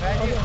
Поехали.